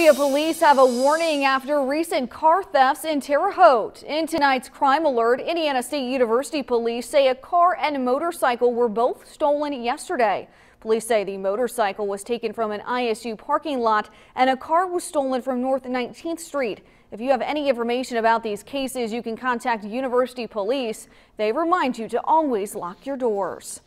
Area police have a warning after recent car thefts in Terre Haute. In tonight's crime alert, Indiana State University police say a car and motorcycle were both stolen yesterday. Police say the motorcycle was taken from an ISU parking lot and a car was stolen from North 19th Street. If you have any information about these cases, you can contact University Police. They remind you to always lock your doors.